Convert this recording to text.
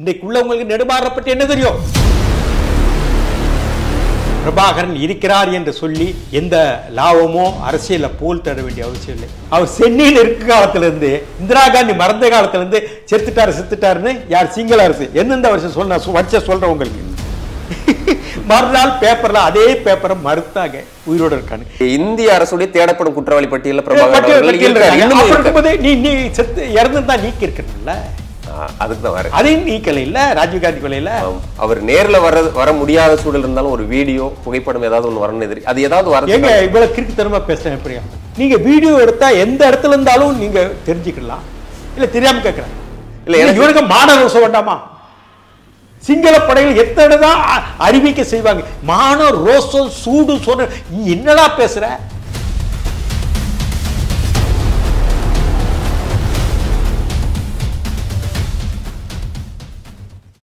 இன்றைக்கு உள்ளவங்களுக்கு நெடுமாறனை பற்றி என்ன தெரியும்? பிரபாகரன் இருக்கிறார் என்று சொல்லி எந்த லாபமோ அரசியல போல் தர வேண்டிய அவசியம் இல்லை. அவர் சென்னையில் இருக்க காலத்துல இருந்து இந்திரா காந்தி மறந்த காலத்துல இருந்து செத்துட்டாரு செத்துட்டாருன்னு யார்? சிங்கள அரசு. எந்தெந்த வருஷம் நான் வச்ச சொல்றேன் உங்களுக்கு. மறுநாள் பேப்பர்ல அதே பேப்பரை மறுத்தாங்க. உயிரோட இருக்கான்னு இந்திய அரசுடைய தேடப்படும் குற்றவாளி பட்டியலில். இருக்காங்க. நீ நீ செத்து இறந்துதான் நீக்கி இருக்கணும்ல அதுக்கு தான் வரேன். அதையும் நீக்கல இல்ல ராஜீவ்காந்தி கொலையில ஆம். அவர் நேர்ல வர வர முடியாத சூழல் இருந்தாலும் ஒரு வீடியோ புகைப்படம் ஏதாவது ஒண்ணு வரணும் எதிரி அது ஏதாவது வர இவ்வளவு கிறுக்குத்தனமா பேசுறேன் எப்படியா நீங்க வீடியோ எடுத்தா எந்த இடத்துல இருந்தாலும் நீங்க தெரிஞ்சுக்கலாம் இல்ல தெரியாம கேட்கறேன். இல்ல, எனக்கு- இவனுக்கு மாணவர் வேண்டாமா சிங்கள படைகள் எத்தனை தான் அறிவிக்க செய்வாங்க? மான ரோசம் சூடு சொன்ன என்னடா பேசுற?